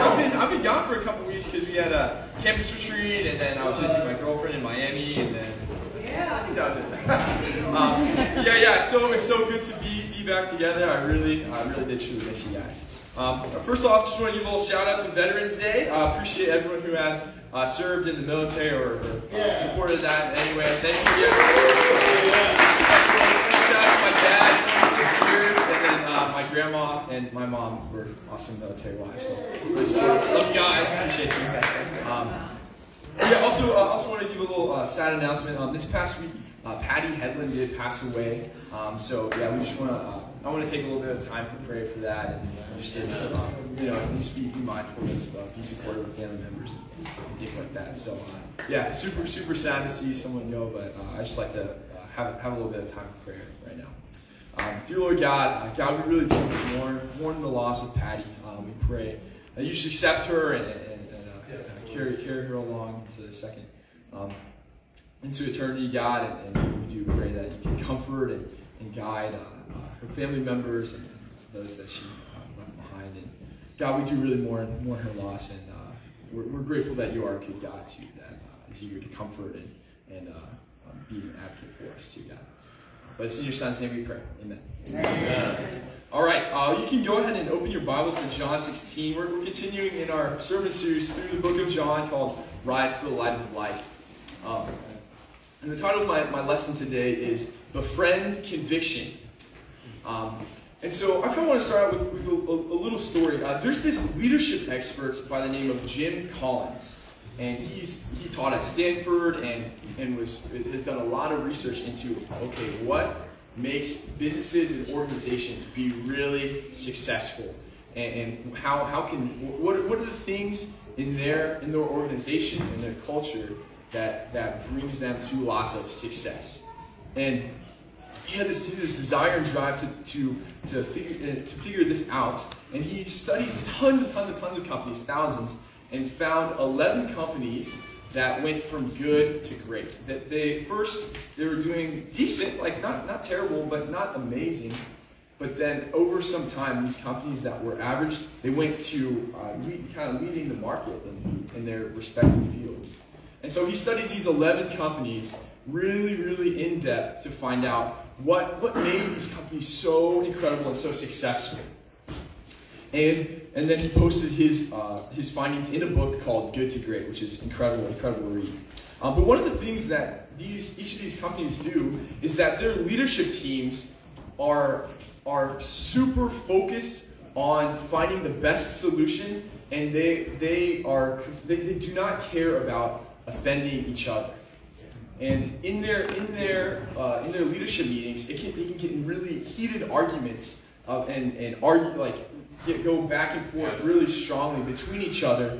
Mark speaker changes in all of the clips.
Speaker 1: I've been I've been gone for a couple weeks because we had a campus retreat, and then I was visiting my girlfriend in Miami, and then yeah, I think that was it. um, yeah, yeah. So it's so good to be be back together. I really I really did truly miss you guys. Um, first off, just want to give a little shout out to Veterans Day. Uh, appreciate everyone who has uh, served in the military or, or uh, supported that in any way. Thank you. Yeah. Shout out to my dad, 26 years, and then uh, my grandma and my mom were awesome military wives. So love you guys. Appreciate you. Um, yeah. Also, uh, also want to give a little uh, sad announcement. Um, this past week, uh, Patty Headland did pass away. Um, so yeah, we just want to. Uh, I want to take a little bit of time for prayer for that, and just uh, you know, just be, be mindful uh, be supportive of family members and, and things like that. So yeah, super super sad to see someone go, but I just like to have have a little bit of time for prayer. Um, dear Lord God, uh, God, we really do mourn mourn the loss of Patty. Um, we pray that you should accept her and, and, and carry carry her along to the second. Um, into eternity, God, and, and, we do pray that you can comfort and, and guide her family members and those that she uh, left behind. And God, we do really mourn, mourn her loss, and uh, we're, we're, grateful that you are a good God too, that uh, is eager to comfort and, and uh, um, be an advocate for us too, God. But it's in your Son's name we pray. Amen. Amen. All right, uh, you can go ahead and open your Bibles to John 16. We're, we're, continuing in our sermon series through the book of John called Rise to the Light of Life. Um, and the title of my, my lesson today is Befriend Conviction. Um, and so I kind of want to start out with, with a, a, little story. Uh, there's this leadership expert by the name of Jim Collins, and he's he taught at Stanford and and was has done a lot of research into okay what makes businesses and organizations be really successful, and, and how how can what what are the things in their in their organization and their culture that that brings them to lots of success, and he had this, this desire and drive to, to, to, figure, to figure this out. And he studied tons and tons and tons of companies, thousands, and found 11 companies that went from good to great. That they first they were doing decent, like not not terrible, but not amazing. But then over some time, these companies that were average, they went to uh, lead, kind of leading the market in, in their respective fields. And so he studied these 11 companies really, really in depth to find out what, what made these companies so incredible and so successful. And, and then he posted his, uh, his findings in a book called Good to Great, which is incredible, incredible read. Um, but one of the things that these, each of these companies do is that their leadership teams are, are super focused on finding the best solution and they, they, are, they, they do not care about offending each other. And in their in their uh, in their leadership meetings, it can, they can get in really heated arguments uh, and and argue like get, go back and forth really strongly between each other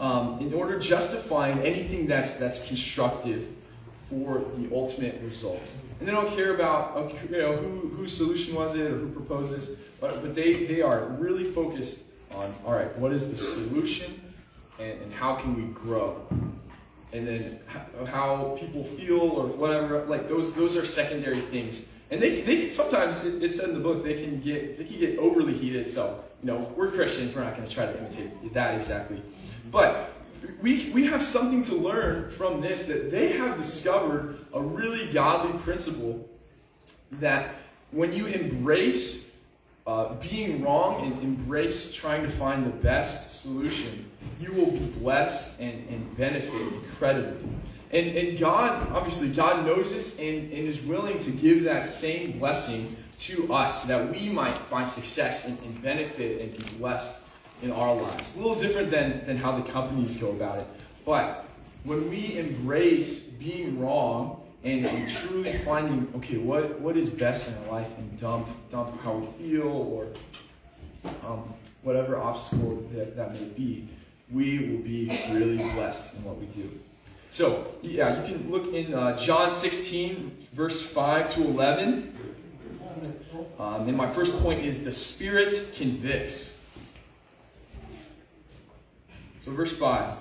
Speaker 1: um, in order just to find anything that's that's constructive for the ultimate result. And they don't care about you know who whose solution was it or who proposed this, but but they they are really focused on all right, what is the solution and, and how can we grow and then how people feel or whatever. Like those, those are secondary things. And they, they sometimes it's said in the book they can get they can get overly heated. So you know we're Christians, we're not going to try to imitate that exactly. But we we have something to learn from this that they have discovered a really godly principle that when you embrace uh, being wrong and embrace trying to find the best solution, you will be blessed and, and benefit incredibly. And, and God, obviously, God knows this and, and is willing to give that same blessing to us that we might find success and, and benefit and be blessed in our lives. A little different than, than how the companies go about it. But when we embrace being wrong and, truly finding, okay, what, what is best in our life and dump, dump how we feel or um, whatever obstacle that, that may be, we will be really blessed in what we do. So, yeah, you can look in uh, John 16, verse 5 to 11. Um, and my first point is the Spirit convicts. So, verse 5.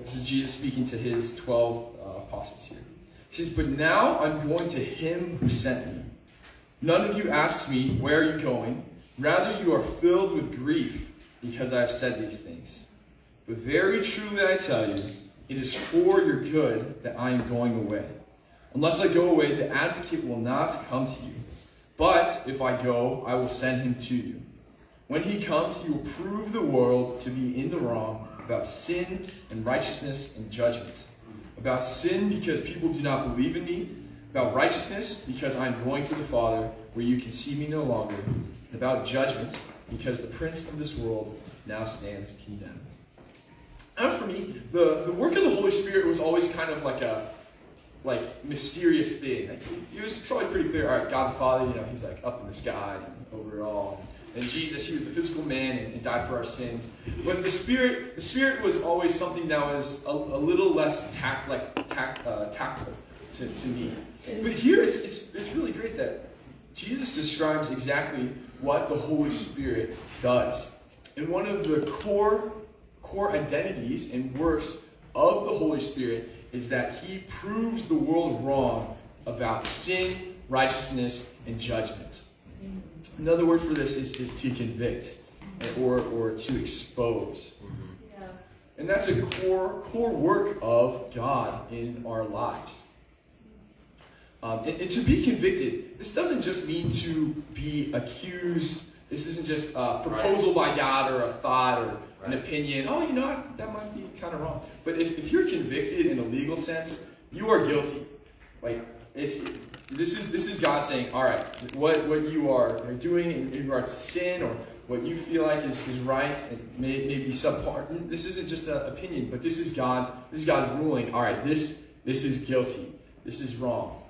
Speaker 1: This is Jesus speaking to his 12 uh, apostles here. He says, But now I'm going to him who sent me. None of you asks me, Where are you going? Rather, you are filled with grief because I have said these things. But very truly I tell you, it is for your good that I am going away. Unless I go away, the advocate will not come to you. But if I go, I will send him to you. When he comes, he will prove the world to be in the wrong about sin and righteousness and judgment. About sin, because people do not believe in me. About righteousness, because I am going to the Father, where you can see me no longer. And about judgment, because the prince of this world now stands condemned. And for me, the, the work of the Holy Spirit was always kind of like a like mysterious thing. Like, it was probably pretty clear. All right, God the Father, you know, He's like up in the sky and over it all. And Jesus, He was the physical man and, and died for our sins. But the Spirit, the Spirit was always something that was a, a little less tact, like tact, uh, tactile to, to me. But here, it's, it's it's really great that Jesus describes exactly what the Holy Spirit does. And one of the core core identities and works of the Holy Spirit is that he proves the world wrong about sin, righteousness, and judgment. Another word for this is, is to convict or, or to expose. And that's a core, core work of God in our lives. Um, and, and, to be convicted, this doesn't just mean to be accused. This isn't just a proposal by God or a thought or right. an opinion. Oh, you know, that might be kind of wrong. But if, if you're convicted in a legal sense, you are guilty. Like it's this is this is God saying, all right, what what you are doing in, regards to sin or what you feel like is, is right and may, may be subpart. This isn't just an opinion, but this is God's this is God's ruling. All right, this this is guilty. This is wrong.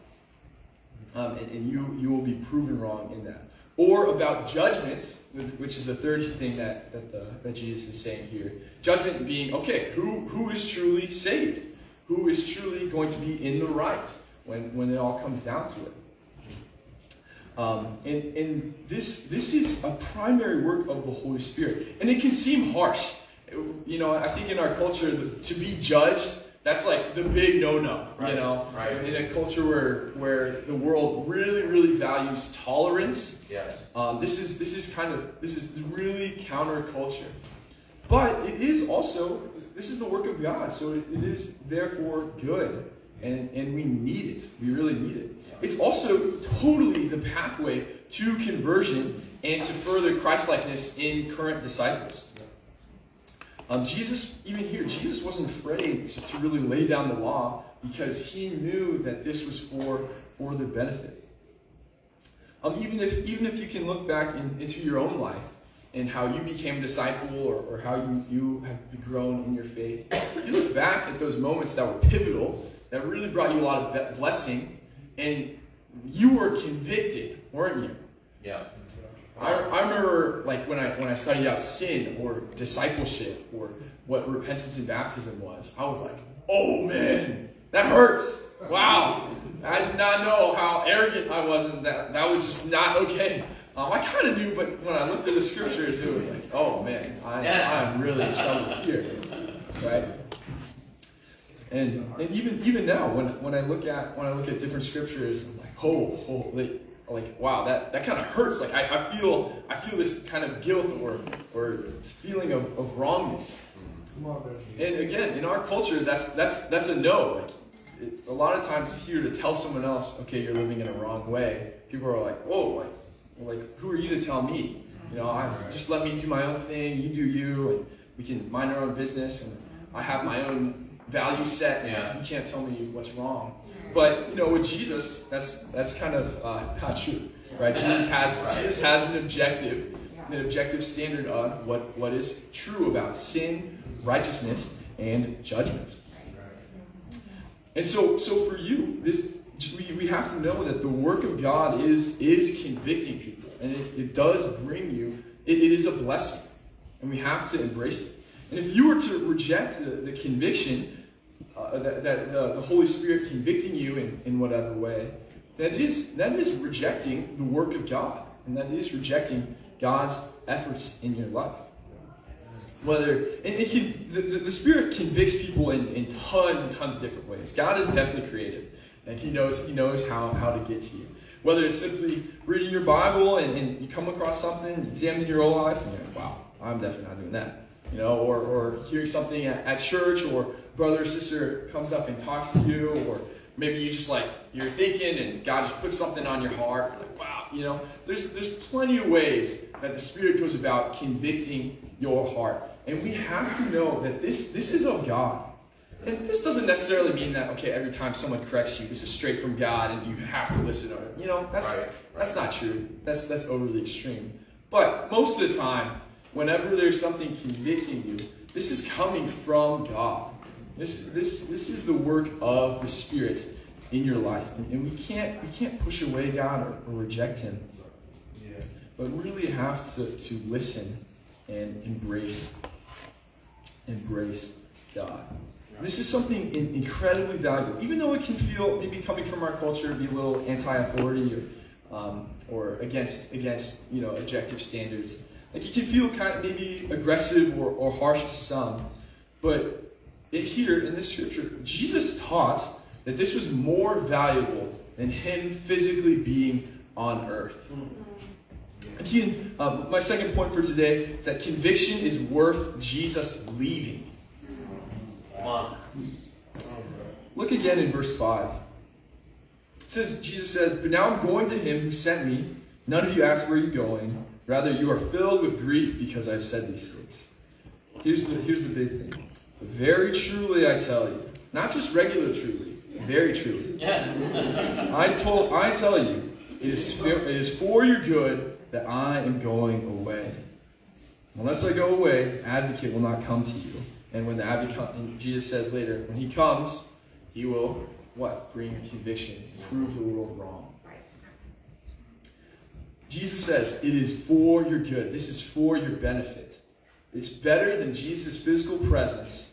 Speaker 1: Um, and, and you you will be proven wrong in that. Or about judgment, which is the third thing that, that, the, that Jesus is saying here. Judgment being, okay, who, who is truly saved? Who is truly going to be in the right when, when it all comes down to it? Um, and and this, this is a primary work of the Holy Spirit. And it can seem harsh. You know, I think in our culture, to be judged that's like the big no-no, right. you know. Right. In a culture where where the world really really values tolerance.
Speaker 2: Yes.
Speaker 1: Um, this is this is kind of this is really counterculture, but it is also this is the work of God, so it, it is therefore good, and and we need it. We really need it. It's also totally the pathway to conversion and to further Christlikeness in current disciples. Um, Jesus, even here, Jesus wasn't afraid to, to, really lay down the law because he knew that this was for, for their benefit. Um, even, if, even if you can look back in, into your own life and how you became a disciple or, or how you, you have grown in your faith, you look back at those moments that were pivotal, that really brought you a lot of blessing, and you were convicted, weren't you?
Speaker 2: Yeah.
Speaker 1: I, I remember like when I when I studied out sin or discipleship or what repentance and baptism was, I was like, oh man, that hurts. Wow. I did not know how arrogant I was and that that was just not okay. Um, I kind of knew, but when I looked at the scriptures, it was like, oh man, I, I'm really in trouble here, right? And, and even even now, when, when I look at when I look at different scriptures, I'm like, oh, oh like, like wow that, that kind of hurts. Like I, I feel i feel this kind of guilt or or feeling of, of wrongness. On, and again in our culture that's that's that's a no. Like it, a lot of times if you were to tell someone else okay you're living in a wrong way people are like whoa like like who are you to tell me? You know I, just let me do my own thing you do you and we can mind our own business and i have my own value set
Speaker 2: yeah.
Speaker 1: you can't tell me what's wrong but you know, with Jesus, that's that's kind of uh, not true, right? Jesus has Jesus has an objective, an objective standard on what what is true about sin, righteousness, and judgment. And so, so for you, this we, we have to know that the work of God is is convicting people, and it, it does bring you. It, it is a blessing, and we have to embrace it. And if you were to reject the, the conviction, uh, that, that the, the, Holy Spirit convicting you in, in whatever way, that is, that is rejecting the work of God. And that is rejecting God's efforts in your life. Whether, and it can, the, the Spirit convicts people in, in tons and tons of different ways. God is definitely creative. And he knows, he knows how, how to get to you. Whether it's simply reading your Bible and, and you come across something, examining your own life, and you're like, wow, I'm definitely not doing that. You know, or, or hearing something at, at church, or brother or sister comes up and talks to you, or maybe you just like you're thinking and God just puts something on your heart. Like, wow, you know, there's there's plenty of ways that the Spirit goes about convicting your heart. And we have to know that this this is of God. And this doesn't necessarily mean that okay, every time someone corrects you, this is straight from God and you have to listen to it. You know, that's right, right. that's not true. That's that's overly extreme. But most of the time, whenever there's something convicting you, this is coming from God. This, this, this is the work of the Spirit in your life. And, and we, can't, we can't push away God or, or reject Him. But really have to, to listen and embrace, embrace God. This is something in, incredibly valuable, even though it can feel, maybe coming from our culture, be a little anti-authority or, um, or against, against you know, objective standards. Like it can feel kind of maybe aggressive or, or harsh to some, but it, here in this scripture, Jesus taught that this was more valuable than him physically being on earth. Again, um, my second point for today is that conviction is worth Jesus leaving. Look again in verse 5. It says, Jesus says, But now I'm going to him who sent me. None of you ask where you're going. Rather, you are filled with grief because I've said these things. Here's the, here's the big thing. Very truly I tell you, not just regular truly, very truly. I told I tell you, it is, it is for your good that I am going away. Unless I go away, advocate will not come to you. And when the advocate, Jesus says later, when he comes, he will what? Bring conviction, prove the world wrong. Jesus says, it is for your good. This is for your benefit. It's better than Jesus' physical presence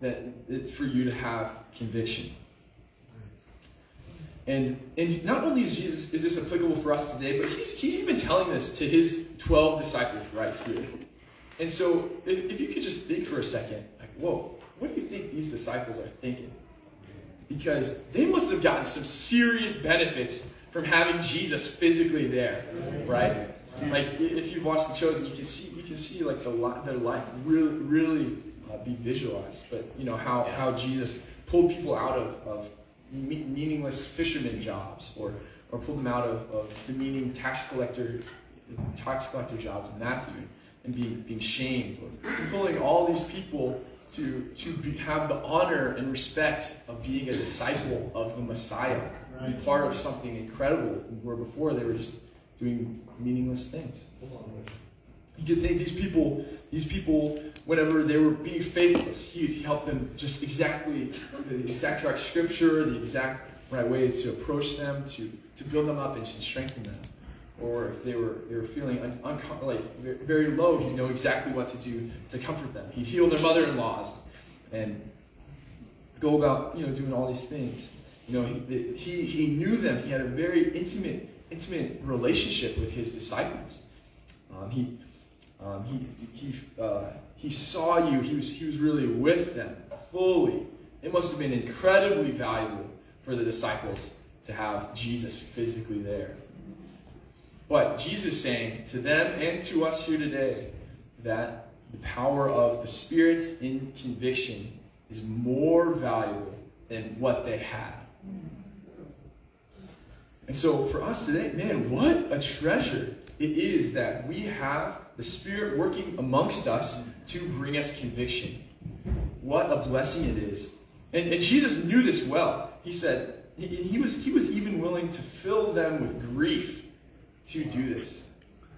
Speaker 1: that it's for you to have conviction. And, and not only is, Jesus, is this applicable for us today, but he's, he's even telling this to his 12 disciples right here. And so if, if you could just think for a second, like, whoa, what do you think these disciples are thinking? Because they must have gotten some serious benefits from having Jesus physically there, right? Like if you watch the Chosen, you can see you can see like the their life really really uh, be visualized. But you know how how Jesus pulled people out of, of meaningless fisherman jobs, or or pulled them out of, of demeaning tax collector tax collector jobs in Matthew, and being being shamed, or pulling all these people to to be, have the honor and respect of being a disciple of the Messiah be part of something incredible where before they were just doing meaningless things. You could think these people, these people, whenever they were being faithless, he helped them just exactly the exact right scripture, the exact right way to approach them, to, to build them up and strengthen them. Or if they were they were feeling un, un, like very low, he'd know exactly what to do to comfort them. He'd heal their mother-in-laws and go about you know doing all these things. You know, he, he, he knew them. He had a very intimate, intimate relationship with his disciples. Um, he, um, he, he, uh, he saw you. He was, he was really with them fully. It must have been incredibly valuable for the disciples to have Jesus physically there. But Jesus saying to them and to us here today that the power of the Spirit in conviction is more valuable than what they had. And so for us today, man, what a treasure it is that we have the Spirit working amongst us to bring us conviction. What a blessing it is. And, and Jesus knew this well. He said, he, he, was, he was even willing to fill them with grief to do this.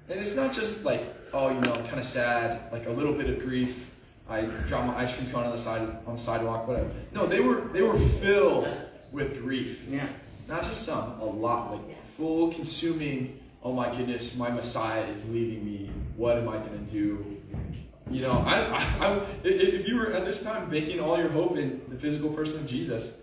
Speaker 1: And it's not just like, oh, you know, I'm kind of sad, like a little bit of grief. I dropped my ice cream cone on the side on the sidewalk, whatever. No, they were they were filled with grief. Yeah. Not just some, a lot. Like full consuming, oh my goodness, my Messiah is leaving me. What am I going to do? You know, I, I, I, if you were at this time making all your hope in the physical person of Jesus,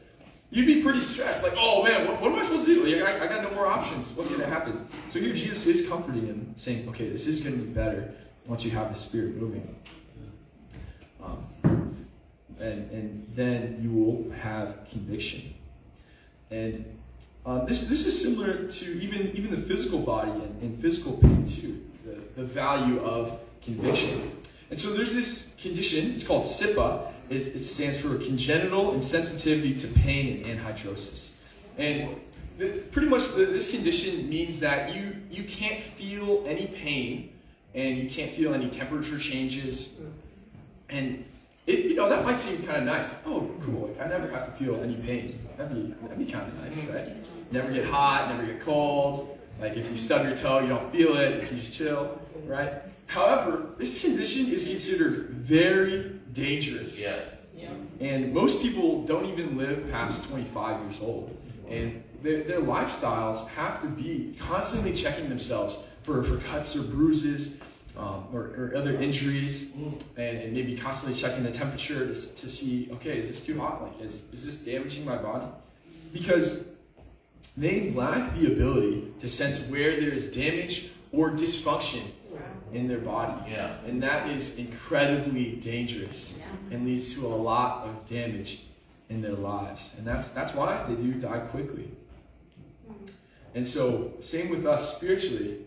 Speaker 1: you'd be pretty stressed. Like, oh man, what, what am I supposed to do? I, I got no more options. What's going to happen? So here Jesus is comforting him, saying, okay, this is going to be better once you have the Spirit moving. Um, and, and then you will have conviction. And um, this, this is similar to even, even the physical body and, and physical pain too. The, the value of conviction. And so there's this condition, it's called CIPA. It, it stands for congenital insensitivity to pain and anhidrosis. And the, pretty much the, this condition means that you, you can't feel any pain and you can't feel any temperature changes. And it, you know, that might seem kind of nice. Oh, cool. Like, I never have to feel any pain. That'd be, that'd be kind of nice, right? Never get hot, never get cold. Like if you stub your toe, you don't feel it. You can just chill, right? However, this condition is considered very dangerous.
Speaker 2: Yes.
Speaker 1: And most people don't even live past 25 years old. And their, their lifestyles have to be constantly checking themselves for, for cuts or bruises um, or, or, other injuries, and, and, maybe constantly checking the temperature to, to see, okay, is this too hot? Like, is, is this damaging my body? Because they lack the ability to sense where there is damage or dysfunction in their body.
Speaker 2: Yeah.
Speaker 1: And that is incredibly dangerous yeah. and leads to a lot of damage in their lives. And that's that's why they do die quickly. And so, same with us spiritually,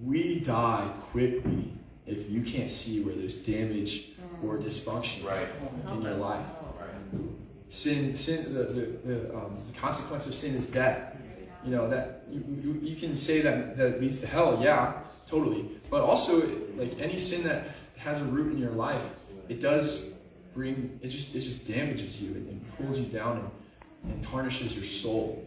Speaker 1: we die quickly if you can't see where there's damage or dysfunction
Speaker 2: right.
Speaker 1: in your life.
Speaker 2: Right.
Speaker 1: Sin, sin, the, the, the, um, consequence of sin is death. You know that you, you, you can say that that leads to hell, yeah, totally. But also, like any sin that has a root in your life, it does bring it just it just damages you and, and pulls you down and, and tarnishes your soul.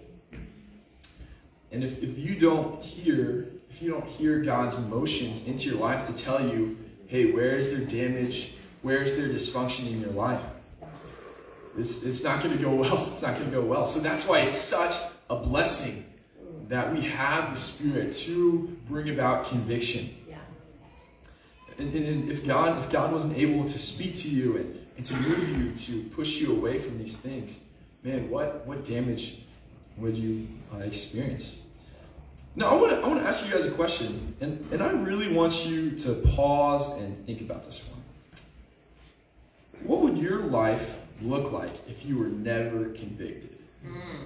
Speaker 1: And if, if you don't hear if you don't hear God's emotions into your life to tell you, hey, where is there damage? Where is there dysfunction in your life? It's, it's not going to go well. It's not going to go well. So that's why it's such a blessing that we have the Spirit to bring about conviction. Yeah. And, and, if God if God wasn't able to speak to you and, and to move you to push you away from these things, man, what what damage would you uh, experience? Now I want to I want to ask you guys a question, and and I really want you to pause and think about this one. What would your life look like if you were never convicted? Mm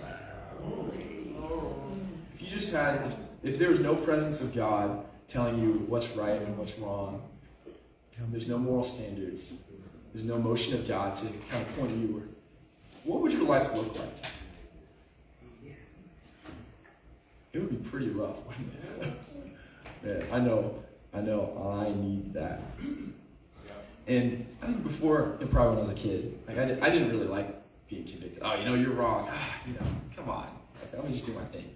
Speaker 1: you just had, if, if there was no presence of God telling you what's right and what's wrong, there's no moral standards, there's no motion of God to kind of point you, what would your life look like? It would be pretty rough. Man, I know, I know, I need that. And I think before, and probably when I was a kid, like I, did, I didn't really like being convicted. Oh, you know, you're wrong. Ah, you know, come on. Like, let me just do my thing.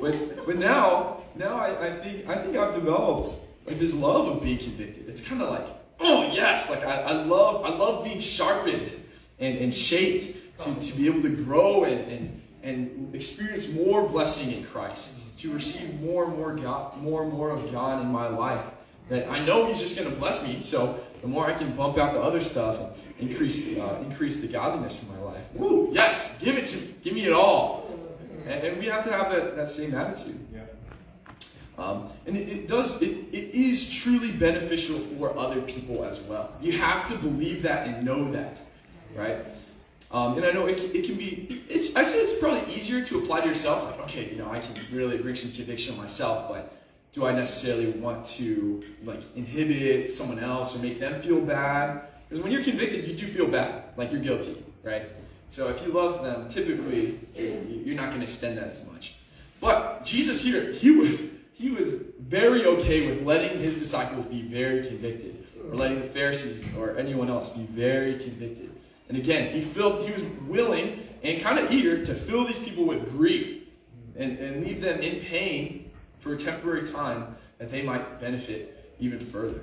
Speaker 1: But but now now I, I think I think I've developed like this love of being convicted. It's kind of like oh yes, like I, I love I love being sharpened and, and shaped to, to be able to grow and, and and experience more blessing in Christ, to receive more and more God, more and more of God in my life. That I know He's just going to bless me, so the more I can bump out the other stuff and increase uh, increase the godliness in my life. Woo! Yes, give it to me, give me it all. And, and we have to have that, that same attitude. Yeah. Um, and it, it, does, it, it is truly beneficial for other people as well. You have to believe that and know that, right? Um, and I know it, it can be, it's, I say it's probably easier to apply to yourself. Like, okay, you know, I can really bring some conviction myself, but do I necessarily want to like inhibit someone else or make them feel bad? Because when you're convicted, you do feel bad, like you're guilty, right? So if you love them, typically you're not going to extend that as much. But Jesus here, he was he was very okay with letting his disciples be very convicted, or letting the Pharisees or anyone else be very convicted. And again, he filled he was willing and kind of eager to fill these people with grief and, and leave them in pain for a temporary time that they might benefit even further.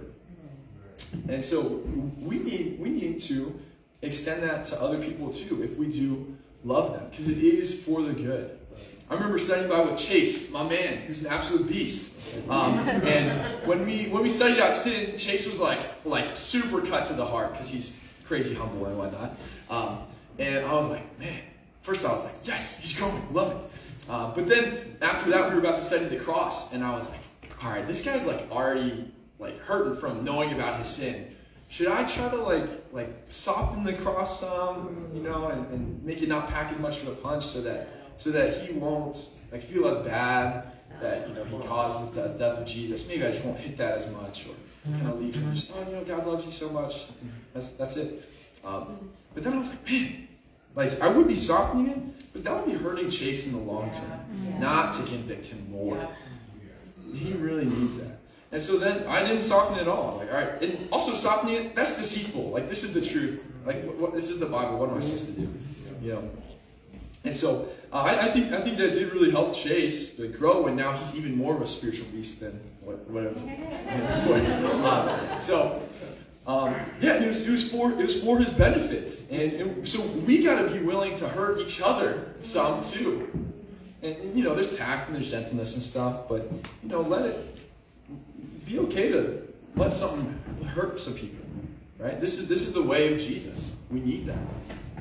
Speaker 1: And so we need we need to extend that to other people too if we do love them because it is for the good. I remember studying Bible with Chase, my man, who's an absolute beast. Um, and when we when we studied out sin, Chase was like like super cut to the heart because he's crazy humble and whatnot. Um, and I was like, man. First I was like, yes, he's going, love it. Uh, but then after that, we were about to study the cross, and I was like, all right, this guy's like already like hurting from knowing about his sin should I try to like like soften the cross some, you know, and, and make it not pack as much of a punch so that so that he won't like feel as bad that you know he caused the death of Jesus. Maybe I just won't hit that as much, or kind of leave him just, oh, you know, God loves you so much. That's that's it. Um, but then I was like, man, like I would be softening it, but that would be hurting Chase in the long term, yeah. not to convict him more. Yeah. He really needs that. And so then I didn't soften it at all. Like, all right, and also softening it, that's deceitful. Like, this is the truth. Like, what, what, this is the Bible. What am I supposed to do? You know. And so uh, I, I, think I think that did really help Chase like, grow, and now he's even more of a spiritual beast than what, whatever. uh, so um, yeah, it was, it was for it was for his benefit, and, and so we got to be willing to hurt each other some too. And, you know, there's tact and there's gentleness and stuff, but you know, let it be okay to let something hurt some people, right? This is this is the way of Jesus. We need that.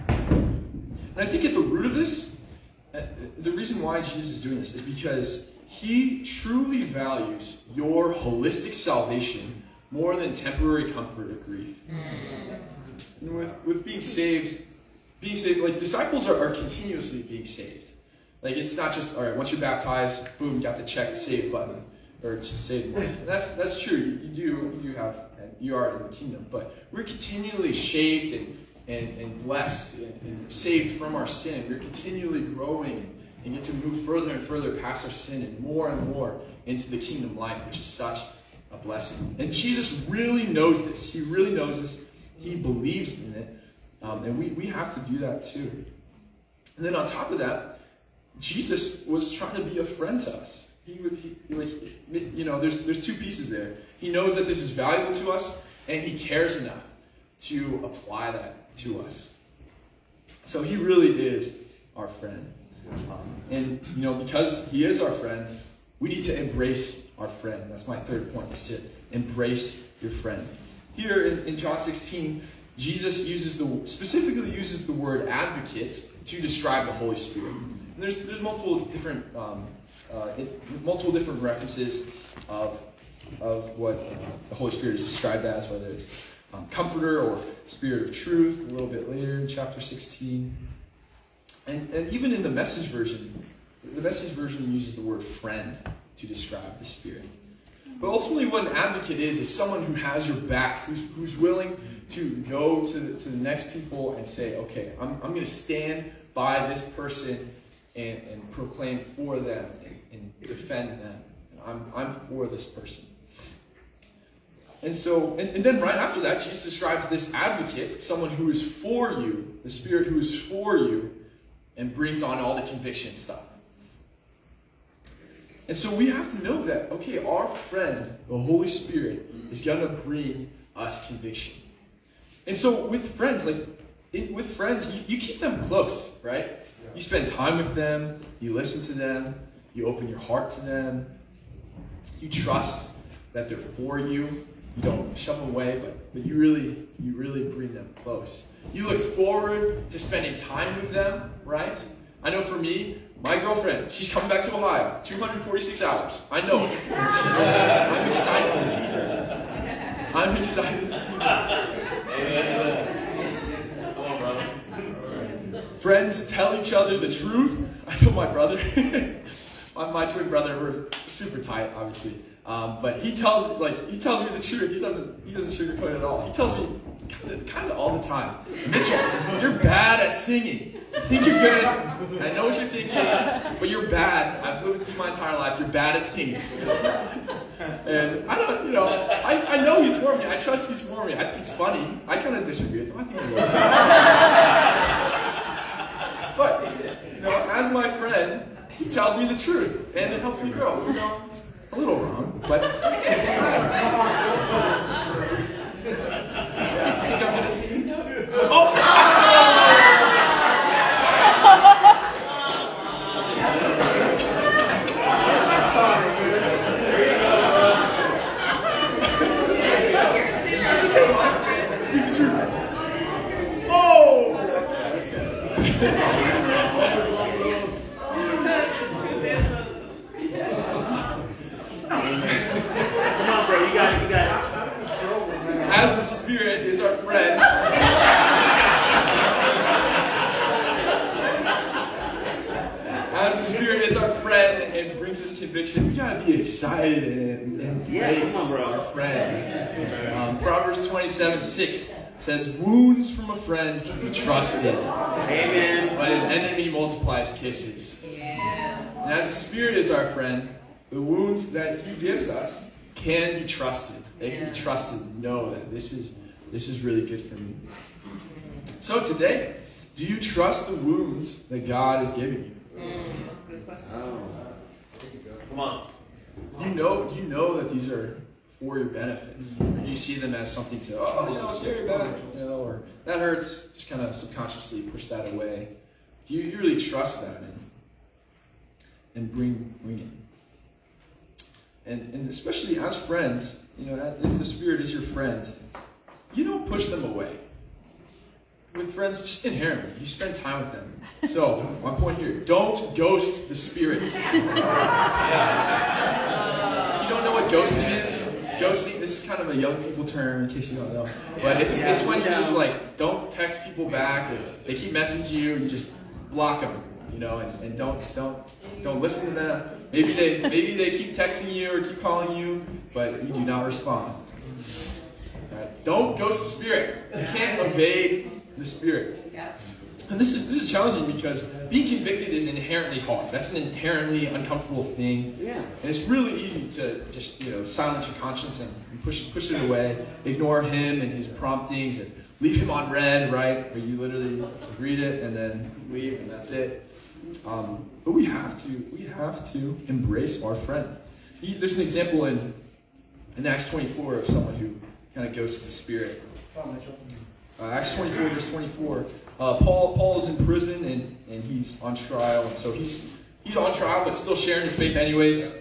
Speaker 1: And I think at the root of this, uh, the reason why Jesus is doing this is because he truly values your holistic salvation more than temporary comfort or grief. And with, with being saved, being saved, like disciples are, are continuously being saved. Like it's not just, all right, once you're baptized, boom, got the check save button. Or just saved. that's that's true. You, you, do you do have you are in the kingdom, but we're continually shaped and and, and blessed and, and saved from our sin. We're continually growing and get to move further and further past our sin and more and more into the kingdom life, which is such a blessing. And Jesus really knows this. He really knows this. He believes in it. Um, and we, we have to do that too. And then on top of that, Jesus was trying to be a friend to us. He would, he, like, you know, there's, there's two pieces there. He knows that this is valuable to us, and he cares enough to apply that to us. So he really is our friend. Um, and, you know, because he is our friend, we need to embrace our friend. That's my third point, is to embrace your friend. Here in, in John 16, Jesus uses the, specifically uses the word advocate to describe the Holy Spirit. And there's, there's multiple different, um, uh, multiple different references of, of what the Holy Spirit is described as, whether it's um, comforter or spirit of truth a little bit later in chapter 16. And, and even in the message version, the message version uses the word friend to describe the Spirit. But ultimately, what an advocate is, is someone who has your back, who's, who's willing to go to the, to the next people and say, okay, I'm, I'm going to stand by this person and, and proclaim for them and, and defend them. I'm, I'm for this person. And so, and, and, then right after that, Jesus describes this advocate, someone who is for you, the Spirit who is for you, and brings on all the conviction stuff. And so we have to know that, okay, our friend, the Holy Spirit, is going to bring us conviction. And so with friends, like, it, with friends, you, you, keep them close, right? You spend time with them, you listen to them, you open your heart to them, you trust that they're for you. You don't shove them away, but, but you really you really bring them close. You look forward to spending time with them, right? I know for me, my girlfriend, she's coming back to Ohio. 246 hours. I know it. I'm excited to see her. I'm excited to see her. Brother. Friends tell each other the truth. I know my brother, my, my twin brother, we're super tight, obviously. Um, but he tells like he tells me the truth. He doesn't he doesn't sugarcoat it at all. He tells me kind of, kind of all the time. Mitchell, you're bad at singing. You think you're good. I know what you're thinking, but you're bad. I've lived you my entire life. You're bad at singing. And I don't, you know, I, I know he's for me. I trust he's for me. I think it's funny. I kind of disagree with him. I think he's But, you know, as my friend, he tells me the truth, and it helps me grow. You know, it's a little wrong, but. yeah, I think I'm gonna see you. Oh! Be excited and, and embrace
Speaker 2: Yeah, come
Speaker 1: our friend. Um, Proverbs 27 6 says, Wounds from a friend can be trusted,
Speaker 2: Amen.
Speaker 1: but an enemy multiplies kisses. And as the Spirit is our friend, the wounds that He gives us can be trusted. They can be trusted and know that this is, this is really good for me. So today, do you trust the wounds that God is giving you?
Speaker 3: That's a good question.
Speaker 2: Oh.
Speaker 4: Come on.
Speaker 1: You know, you know that these are for your benefits. Mm-hmm. Do you see them as something to, oh, you know, scare your back, you know, or that hurts. Just kind of subconsciously push that away. Do you, you really trust that and and bring bring it? And and especially as friends, you know, if the Spirit is your friend, you don't push them away. With friends, just inherently, you spend time with them. So, my point here: don't ghost the Spirit. If ghosting is, ghosting this is kind of a young people term in case you don't know. But it's, it's when you just like don't text people back they keep messaging you, you just block them, you know, and, and don't don't don't listen to them. Maybe they maybe they keep texting you or keep calling you, but you do not respond. Alright? Don't ghost the spirit. You can't evade the spirit.
Speaker 3: Yeah.
Speaker 1: And this is this is challenging because being convicted is inherently hard. That's an inherently uncomfortable thing.
Speaker 2: Yeah.
Speaker 1: And it's really easy to just, you know, silence your conscience and push push it away, ignore him and his promptings and leave him on read, right? Where you literally read it and then leave and that's it. Um, but we have to we have to embrace our friend. He- There's an example in in Acts 24 of someone who kind of goes to the spirit. Uh, Acts 24, verse 24. Uh, Paul Paul is in prison and, and he's on trial. And so he's he's on trial, but still sharing his faith anyways.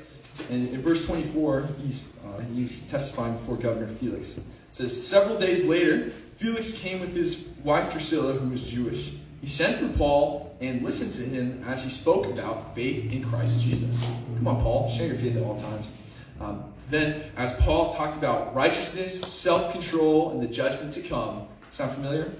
Speaker 1: And in verse 24, he's uh, he's testifying before Governor Felix. It says, several days later, Felix came with his wife Drusilla, who was Jewish. He sent for Paul and listened to him as he spoke about faith in Christ Jesus. Come on, Paul, share your faith at all times. Um, then, as Paul talked about righteousness, self control, and the judgment to come, sound familiar?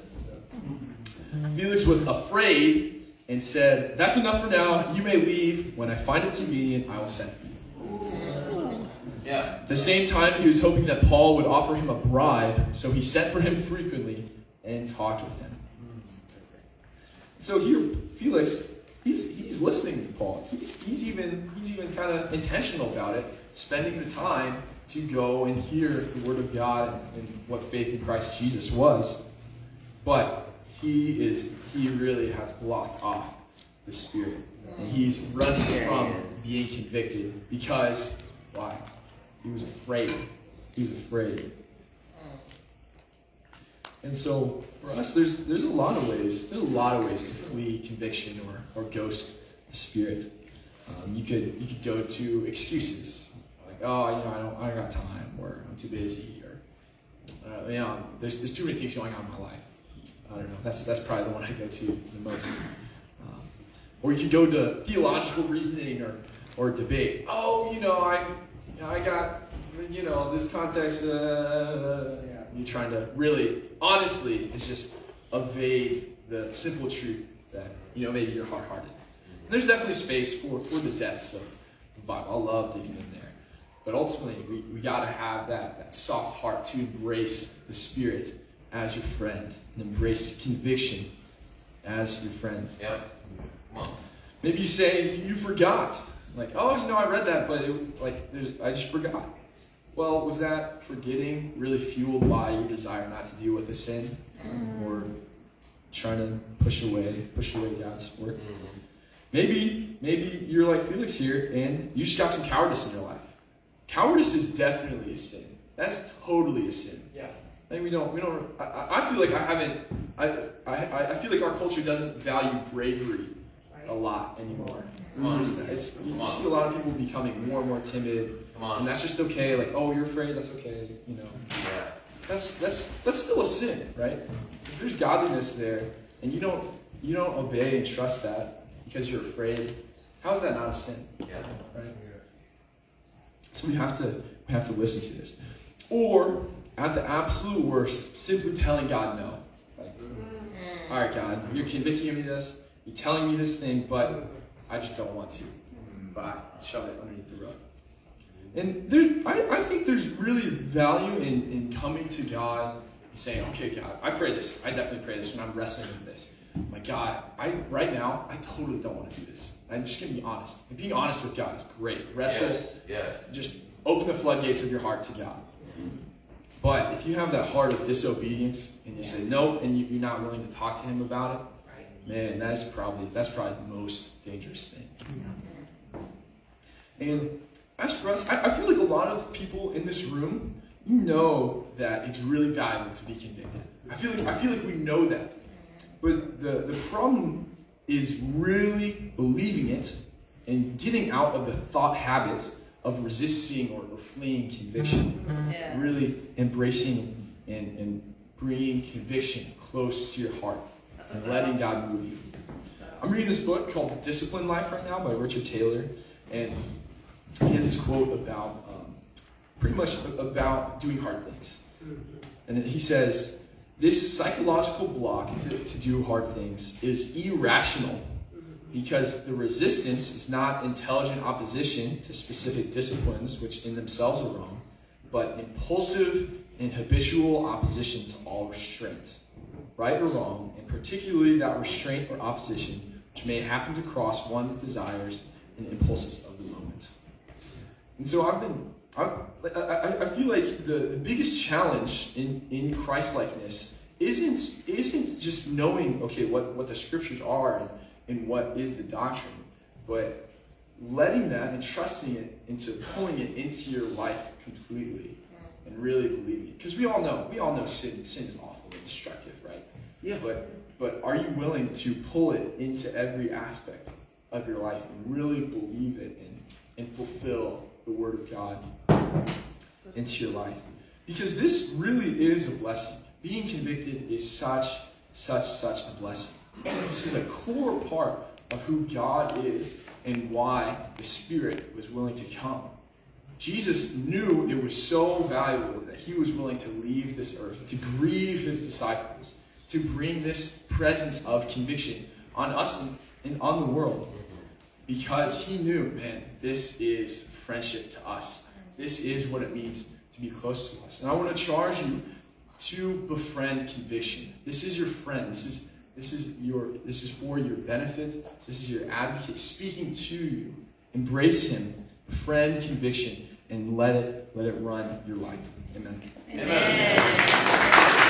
Speaker 1: Felix was afraid and said, That's enough for now. You may leave. When I find it convenient, I will send for you.
Speaker 4: Yeah.
Speaker 1: At the same time, he was hoping that Paul would offer him a bribe, so he sent for him frequently and talked with him. So here, Felix, he's, he's listening to Paul. He's, he's even, he's even kind of intentional about it, spending the time to go and hear the Word of God and what faith in Christ Jesus was. But he is he really has blocked off the Spirit. And he's running from being convicted because why? He was afraid. He was afraid. And so for us, there's there's a lot of ways. There's a lot of ways to flee conviction or, or ghost the spirit. Um, you could you could go to excuses oh you know I don't I don't got time or I'm too busy or uh, you know there's there's too many things going on in my life. I don't know. That's that's probably the one I go to the most. Um, or you could go to theological reasoning or or debate. Oh you know I I got you know this context. Uh, you're trying to really honestly it's just evade the simple truth that you know maybe you're hard-hearted. There's definitely space for, for the depths of the Bible. I love digging in. But ultimately, we, we got to have that, that soft heart to embrace the Spirit as your friend and embrace conviction as your friend.
Speaker 4: Yep. Come on.
Speaker 1: Maybe you say you forgot. Like, oh, you know, I read that, but it, like, there's, I just forgot. Well, was that forgetting really fueled by your desire not to deal with the sin, or trying to push away, push away God's work?
Speaker 4: Mm-hmm.
Speaker 1: Maybe, maybe you're like Felix here, and you just got some cowardice in your life. Cowardice is definitely a sin. That's totally a sin.
Speaker 5: Yeah.
Speaker 1: I think we don't. We don't. I- I, feel like I haven't. I, I I feel like our culture doesn't value bravery a lot anymore.
Speaker 4: Come on.
Speaker 1: It's, you
Speaker 4: Come on.
Speaker 1: see a lot of people becoming more and more timid,
Speaker 4: Come
Speaker 1: and that's just okay. Like, oh, you're afraid. That's okay. You know,
Speaker 4: Yeah.
Speaker 1: that's that's that's still a sin, right? If there's godliness there, and you don't you don't obey and trust that because you're afraid, how is that not a sin?
Speaker 4: Yeah.
Speaker 1: right? So we have to we have to listen to this, or at the absolute worst, simply telling God no. Like, mm. all right, God, you're convicting me of this, you're telling me this thing, but I just don't want to. by, shove it underneath the rug. And there, I, I think there's really value in, in coming to God and saying, okay, God, I pray this. I definitely pray this when I'm wrestling with this. My God, I right now, I totally don't want to do this. I'm just going to be honest. And being honest with God is great. Wrestle.
Speaker 4: Yes. yes.
Speaker 1: Just open the floodgates of your heart to God. But if you have that heart of disobedience and you say no, and you, are not willing to talk to Him about it, man, that is probably that's probably the most dangerous thing. And as for us, I, I feel like a lot of people in this room, you know that it's really valuable to be convicted. I feel like I feel like we know that. But the, the problem is really believing it and getting out of the thought habit of resisting or, or fleeing conviction. Yeah. Really embracing and, and bringing conviction close to your heart and letting God move you. I'm reading this book called The Disciplined Life right now by Richard Taylor. And he has this quote about um, pretty much about doing hard things. And he says, This psychological block to, to do hard things is irrational because the resistance is not intelligent opposition to specific disciplines, which in themselves are wrong, but impulsive and habitual opposition to all restraint, right or wrong, and particularly that restraint or opposition which may happen to cross one's desires and impulses of the moment. And so I've been, I've, I, I feel like the, the biggest challenge in, in Christ-likeness isn't, isn't just knowing, okay, what, what the scriptures are and, and what is the doctrine, but letting that and trusting it into pulling it into your life completely and really believing it. Because we all know, we all know sin, sin is awful and destructive, right? Yeah. But, but are you willing to pull it into every aspect of your life and really believe it and, and fulfill the Word of God into your life. Because this really is a blessing. Being convicted is such, such, such a blessing. This is a core part of who God is and why the Spirit was willing to come. Jesus knew it was so valuable that he was willing to leave this earth, to grieve his disciples, to bring this presence of conviction on us and, on the world. Because he knew, man, this is friendship to us. This is what it means to be close to us. And I want to charge you to befriend conviction. This is your friend. This is this is your this is for your benefit. This is your advocate speaking to you. Embrace him, befriend conviction, and let it let it run your life. Amen. Amen. Amen.